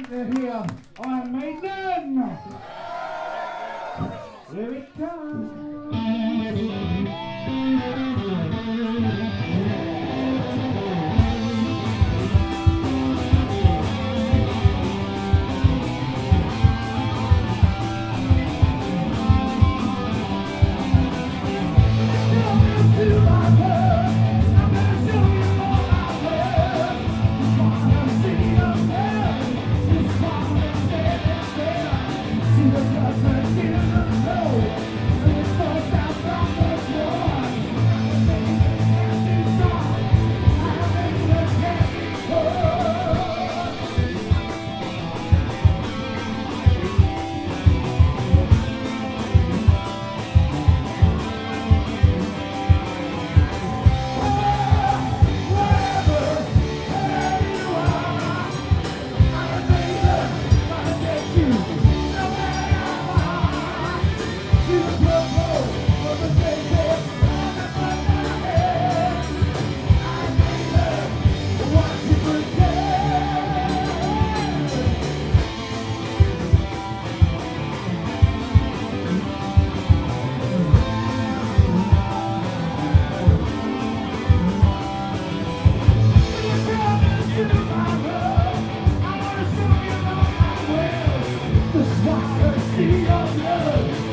here on Maiden. Here it comes. What's the sea of love?